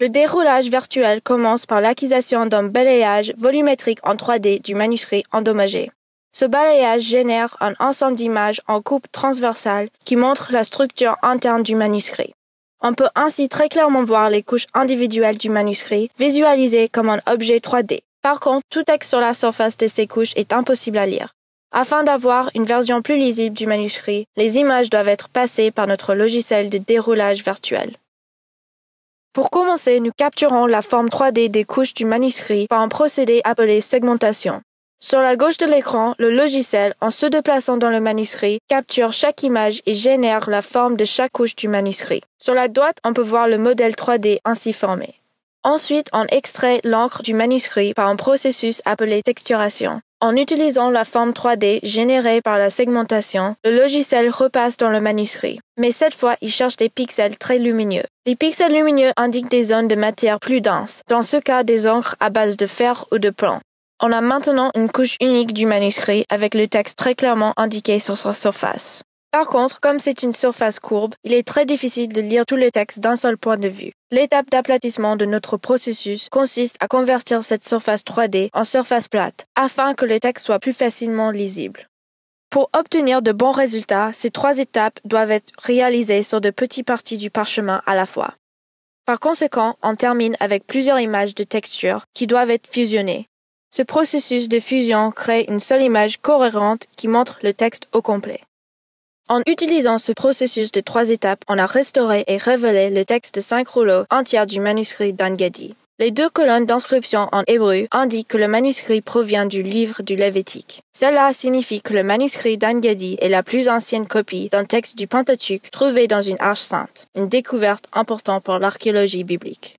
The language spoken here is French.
Le déroulage virtuel commence par l'acquisition d'un balayage volumétrique en 3D du manuscrit endommagé. Ce balayage génère un ensemble d'images en coupe transversale qui montrent la structure interne du manuscrit. On peut ainsi très clairement voir les couches individuelles du manuscrit visualisées comme un objet 3D. Par contre, tout texte sur la surface de ces couches est impossible à lire. Afin d'avoir une version plus lisible du manuscrit, les images doivent être passées par notre logiciel de déroulage virtuel. Pour commencer, nous capturons la forme 3D des couches du manuscrit par un procédé appelé segmentation. Sur la gauche de l'écran, le logiciel, en se déplaçant dans le manuscrit, capture chaque image et génère la forme de chaque couche du manuscrit. Sur la droite, on peut voir le modèle 3D ainsi formé. Ensuite, on extrait l'encre du manuscrit par un processus appelé texturation. En utilisant la forme 3D générée par la segmentation, le logiciel repasse dans le manuscrit. Mais cette fois, il cherche des pixels très lumineux. Les pixels lumineux indiquent des zones de matière plus denses, dans ce cas des encres à base de fer ou de plomb. On a maintenant une couche unique du manuscrit avec le texte très clairement indiqué sur sa surface. Par contre, comme c'est une surface courbe, il est très difficile de lire tout le texte d'un seul point de vue. L'étape d'aplatissement de notre processus consiste à convertir cette surface 3D en surface plate, afin que le texte soit plus facilement lisible. Pour obtenir de bons résultats, ces trois étapes doivent être réalisées sur de petites parties du parchemin à la fois. Par conséquent, on termine avec plusieurs images de texture qui doivent être fusionnées. Ce processus de fusion crée une seule image cohérente qui montre le texte au complet. En utilisant ce processus de trois étapes, on a restauré et révélé le texte de cinq rouleaux entiers du manuscrit d'Angadi. Les deux colonnes d'inscription en hébreu indiquent que le manuscrit provient du livre du Lévitique. Cela signifie que le manuscrit d'Angadi est la plus ancienne copie d'un texte du Pentateuque trouvé dans une arche sainte, une découverte importante pour l'archéologie biblique.